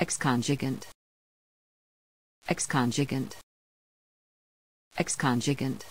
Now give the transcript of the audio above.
Exconjugant. Exconjugant. Exconjugant.